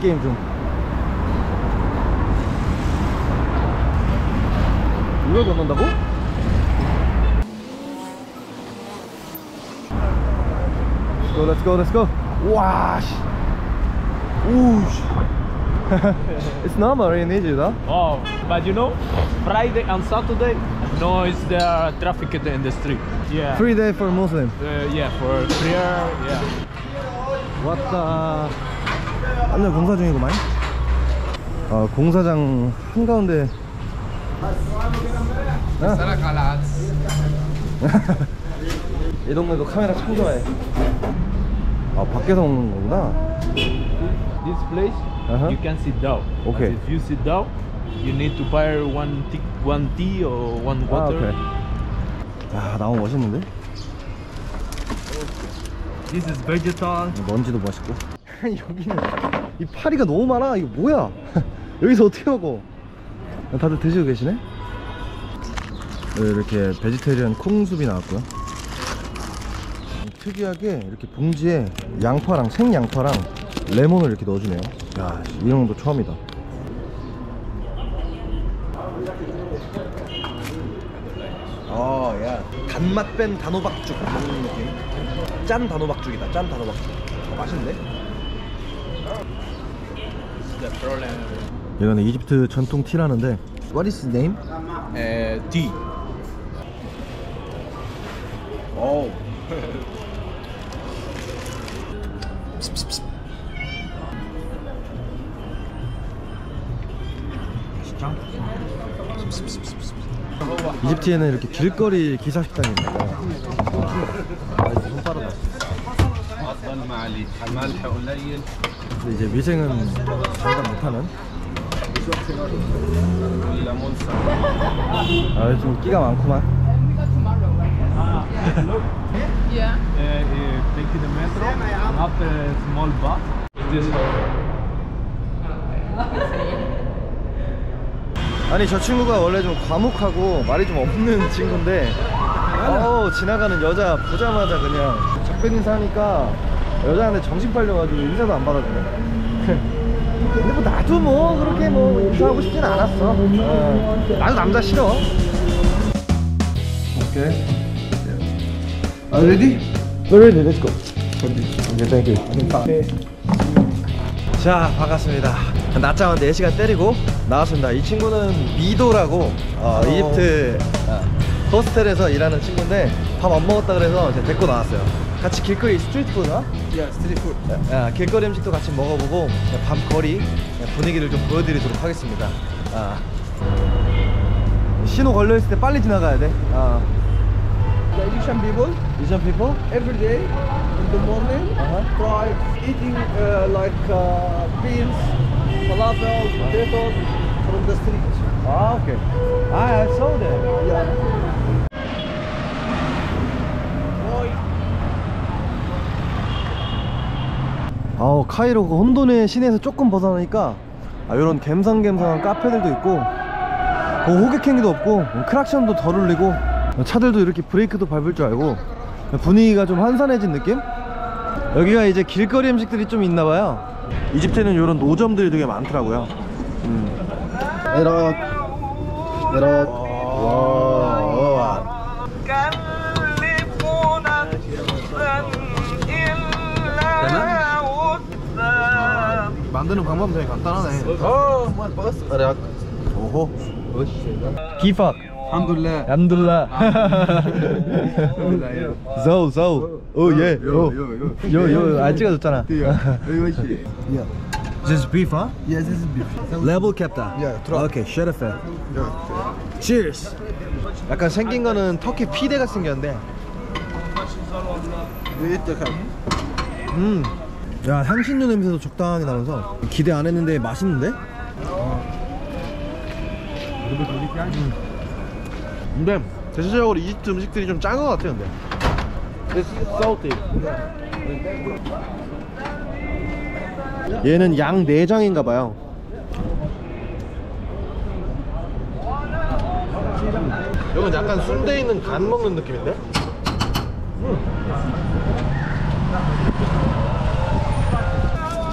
게임 중 이걸 건넌다고? Let's go, let's go, let's go. 와, 씨. 오, 씨. It's normal in Egypt, huh? Oh, but you know, Friday and Saturday, no, it's the traffic in the street. Yeah. Free day for Muslim. Uh, yeah, for prayer. Yeah. 왔다. 완전 공사 중이구만. 아, 공사장 한가운데. 어? 이 동네도 카메라 참 좋아해. 아, 밖에서 먹는 거구나. This place, Uh-huh. you can sit down. Okay. But if you sit down, you need to buy one tea, one tea or one 아, water. 오케이. 야, 나무 멋있는데? This is vegetal. 먼지도 멋있고. 여기는 이 파리가 너무 많아. 이거 뭐야? 여기서 어떻게 먹어? 다들 드시고 계시네? 네, 이렇게 베지테리안 콩수비 나왔고요. 특이하게 이렇게 봉지에 양파랑 생양파랑 레몬을 이렇게 넣어주네요. 야, 이런 것도 처음이다. 어, 야, 단맛 뺀 단호박죽 먹는 느낌. 짠 단호박죽이다. 짠 단호박죽. 어, 맛있는데? 이거는 이집트 전통 티라는데 What is the name? Uh, tea. 오. 이집트에는 이렇게 길거리 기사 식당이 있는데 아, 손 빠르다. 근데 이제 위생은 장담 못하는? 아 요즘 끼가 많구만. 아니 저 친구가 원래 좀 과묵하고 말이 좀 없는 친구인데 어 지나가는 여자 보자마자 그냥 작별 인사하니까 여자한테 정신 팔려가지고 인사도 안 받아주네 근데 뭐 나도 뭐 그렇게 뭐 인사하고 싶진 않았어. 어, 나도 남자 싫어. 오케이. Are you ready? We're ready, let's go. Okay, thank you. 자 반갑습니다. 낮잠 한 4시간 때리고 나왔습니다. 이 친구는 미도라고 어, 이집트 어, 호스텔에서 일하는 친구인데 밥 안 먹었다 그래서 제가 데리고 나왔어요 같이 길거리 street food나? 예, street food 예, 길거리 음식도 같이 먹어보고 밤거리 분위기를 좀 보여드리도록 하겠습니다 아. 신호 걸려있을 때 빨리 지나가야 돼 아. The Egyptian people Egyptian people? Every day in the morning uh -huh. try eating uh, like uh, beans, falafel, potatoes from the street Ah, okay I saw that Yeah 아우 카이로 그 혼돈의 시내에서 조금 벗어나니까 아, 이런 갬성갬성한 카페들도 있고 뭐 호객행위도 없고 뭐 크락션도 덜 울리고 차들도 이렇게 브레이크도 밟을 줄 알고 분위기가 좀 환산해진 느낌? 여기가 이제 길거리 음식들이 좀 있나봐요. 이집트는 이런 노점들이 되게 많더라고요. 음. 에락 에락 와 만드는 방법은 되게 간단하네. 어 오호. 기팍. 함둘라. 함둘라 저우 저우. 어, 아, 오예오요요안 아, 찍어줬잖아. 어, this beef, huh? Yeah, this is beef. Level 캡다. Yeah, 들어. Okay, sheriff. Yeah. Cheers. 약간 생긴 거는 터키 피대가 생겼는데. 음. 음. 야, 향신료 냄새도 적당하게 나면서 기대 안 했는데 맛있는데? 음. 근데 대체적으로 이집트 음식들이 좀 짠 것 같아요, 근데. It's salty. 얘는 양 내장인가 봐요. 이건 약간 순대 있는 간 먹는 느낌인데?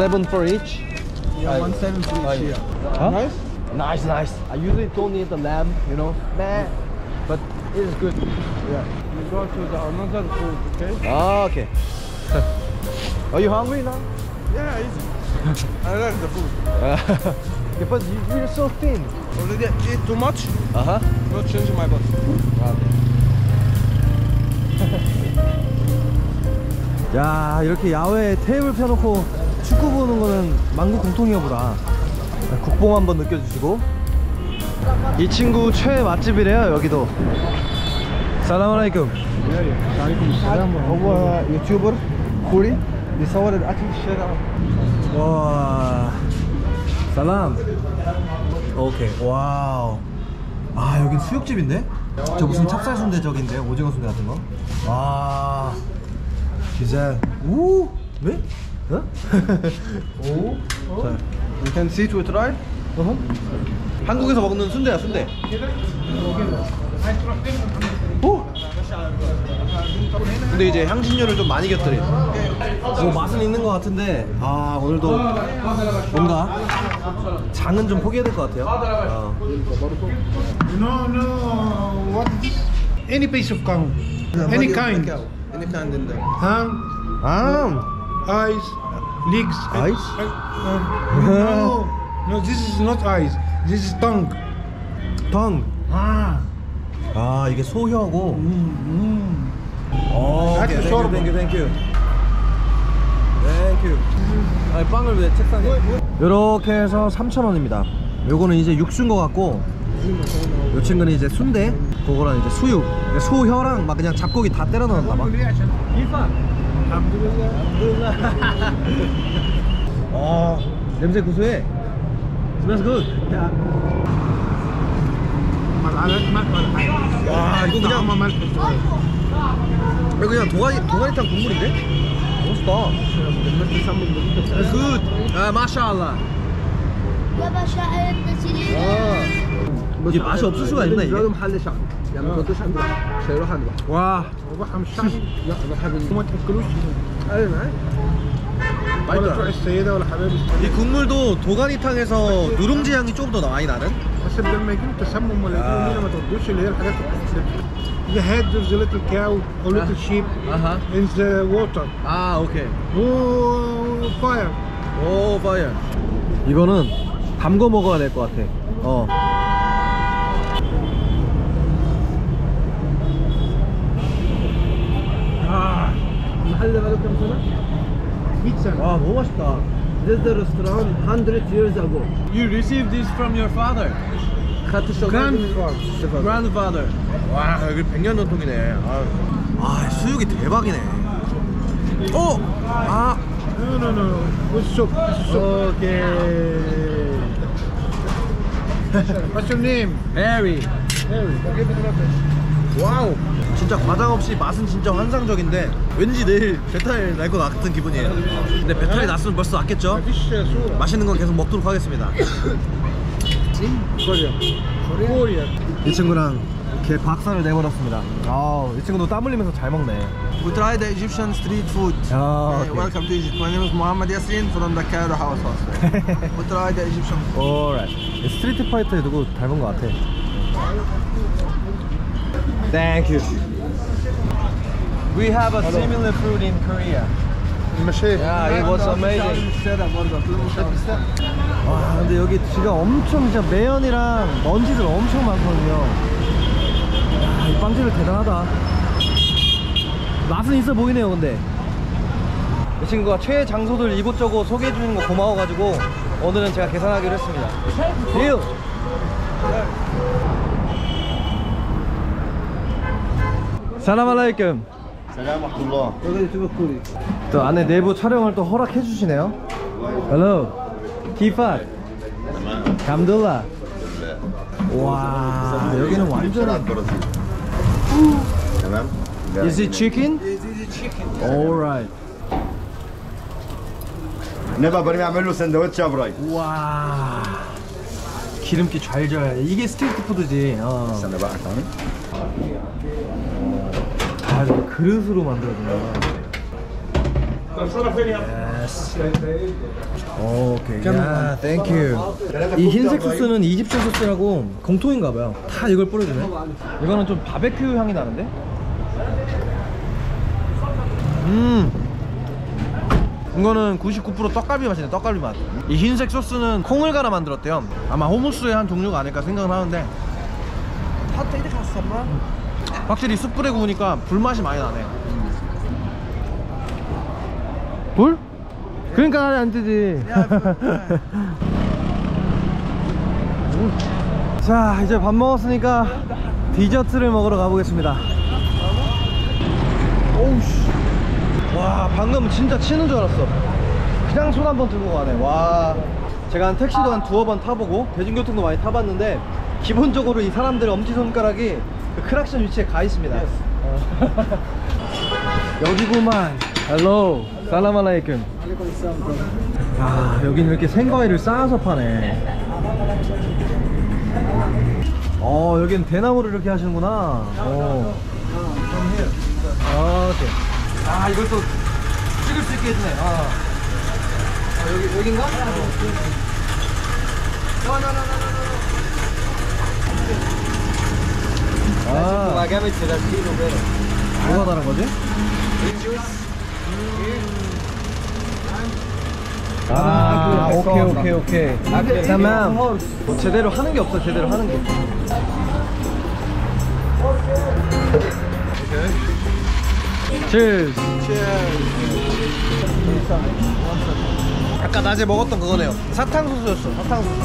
Seven for each. Yeah, 170 Ah, here. Huh? Nice? Nice, nice. I usually don't eat the lamb, you know. Meh. But it is good. Yeah. You go to the another food, okay? Ah, okay. Are you hungry now? Yeah, easy. I like the food. yeah, but you, you're so thin. Already eat too much, Uh huh. not change my body. 야 이렇게 야외에 테이블 펴놓고 축구 보는 거는 만국 공통이야 보다 국뽕 한번 느껴주시고 이 친구 최애 맛집이래요 여기도 살라말라이쿰 هو يوتيوبر كوري بيصور الاكل في الشارع 와 살람 오케이 와우 아 여긴 수육집인데? 저 무슨 찹쌀 순대 저긴데 오징어 순대 같은 거? 와 기자 우 왜? 어? 오? 자, You can see to try. 어허. 한국에서 먹는 순대야 순대 오! 근데 이제 향신료를 좀 많이 곁들인 뭐 맛은 있는 것 같은데 아 오늘도 뭔가 장은 좀 포기해야 될 것 같아요 어. No, no. What is this? Any piece of cow. Any kind. Any kind in there. Hand, 아 eyes, legs. Eyes? Uh, no, no. This is not eyes. This is tongue. 덩. Ah. 아 이게 소혀고 Mm, 어 아주 땡큐 썰어. 땡큐 땡큐 땡큐 아니 빵을 왜 책상에 이렇게 해서 3,000원입니다 요거는 이제 육수인 것 같고 요 친구는 이제 순대 그거랑 이제 수육 소혀랑 막 그냥 잡고기 다 때려 넣었나 봐 아 냄새 고소해? Smells good. 와 이거 그냥 이거 그냥 동아리, 동아리탕 국물인데? 멋있다. It's good. 아 마샬라. 야 뭐 이게 맛이 없을 수가 있네 이게 와. 이 국물도 도가니탕에서 누룽지 향이 조금 더 많이 나는? 아. the head of the little cow or little 아. sheep in the water. 아, 오케이. 오, fire. 오, fire. 이거는 담궈 먹어야 될 것 같아. 어. المحل ده بقاله كام سنه؟ 100 سنة. 와 너무 맛있다. This is the restaurant 100 years ago. You received this from your father, خدت الشغل دي من grandfather. 와 여기 100년 전통이네. 아, 아 수육이 대박이네. 어? 아. No, no, no. What's soup? It's soup. 오케이. What's your name? Harry. Harry. Give 진짜 과장 없이 맛은 진짜 환상적인데 왠지 내일 배탈 날 것 같은 기분이에요 근데 배탈이 났으면 벌써 났겠죠? 맛있는 건 계속 먹도록 하겠습니다 이 친구랑 개 박살을 내버렸습니다 아이 친구도 땀 흘리면서 잘 먹네 We try the Egyptian street food. 아, okay. Welcome to Egypt. My name is Muhammad Yassin from the Cairo House. We try the Egyptian food. Alright. 스트리트 파이터에 누구 닮은 것 같아. Thank you. We have a similar fruit in Korea. Yeah, it was amazing. 와, 근데 여기 지가 엄청 진짜 매연이랑 먼지들 엄청 많거든요. 야, 이 빵집을 대단하다. 맛은 있어 보이네요, 근데. 이 친구가 최애 장소들 이곳저곳 소개해 주는 거 고마워가지고 오늘은 제가 계산하기로 했습니다. 딜! 사람 알라이켐 사람 둘러. 또 안에 내부 촬영을 또 허락해 주시네요. Hello. 키팟. 감돌라. 와 여기는 완전한 음. Is it chicken? Yes, it is chicken. All right. 내가 버리면 아멜로 샌드위치 아브라이. 와. 기름기 잘 져야 이게 스트리트 푸드지. 어. 아주 그릇으로 만들어준다. 어, 어, 오케이. 야, thank you. 이 흰색 소스는 이집트 소스라고 공통인가 봐요. 다 이걸 뿌려주네. 이거는 좀 바베큐 향이 나는데? 음. 이거는 99% 떡갈비 맛이네 떡갈비 맛 이 흰색 소스는 콩을 갈아 만들었대요 아마 호무스의 한 종류가 아닐까 생각을 하는데 핫 테이크 소스 엄마 확실히 숯불에 구우니까 불맛이 많이 나네. 불? 그러니까 안에 안 뜨지. 자, 이제 밥 먹었으니까 디저트를 먹으러 가보겠습니다. 오우씨. 와, 방금 진짜 치는 줄 알았어. 그냥 손 한 번 들고 가네. 와. 제가 한 택시도 한 두어 번 타보고 대중교통도 많이 타봤는데 기본적으로 이 사람들의 엄지손가락이 그 크락션 위치에 가 있습니다. 어. 여기구만. Hello. سلام عليكم. 아, 여기는 이렇게 생과일을 쌓아서 파네. 어, 여기는 대나무를 이렇게 하시는구나. 어. 아, 오케이. 아, 이걸 또 찍을 수 있게 해주네. 아. 아, 여기, 여긴가? 아, 뭐가 다른 거지? 아, 오케이, 오케이, 오케이. 그러면 뭐 제대로 하는 게 없어, 제대로 하는 게. Cheers. 아까 낮에 먹었던 그거네요. 사탕수수였어, 사탕수수.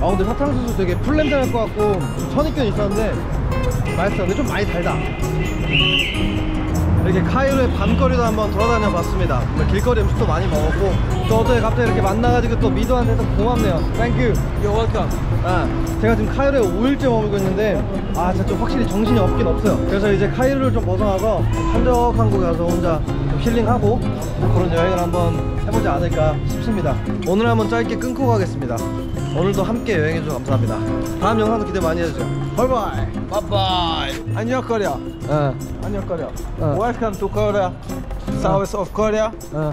아, 근데 사탕수수 되게 풀냄새 날 것 같고 좀 선입견이 있었는데 맛있어. 근데 좀 많이 달다. 이렇게 카이로의 밤거리도 한번 돌아다녀 봤습니다. 길거리 음식도 많이 먹었고 또 어제 갑자기 이렇게 만나가지고 또 미도한테서 고맙네요. Thank you. You're welcome. 아, 제가 지금 카이로에 5일째 머물고 있는데 아, 진짜 좀 확실히 정신이 없긴 없어요. 그래서 이제 카이로를 좀 벗어나서 한적한 곳에 가서 혼자 좀 힐링하고 그런 여행을 한번 해보지 않을까 싶습니다. 오늘 한번 짧게 끊고 가겠습니다. 오늘도 함께 여행해주셔서 감사합니다. 다음 영상도 기대 많이 해주세요. 바이바이. 바이바이. 안녕 코리아. 어, 안녕 코리아. 어. Welcome to Korea. South of Korea. 어.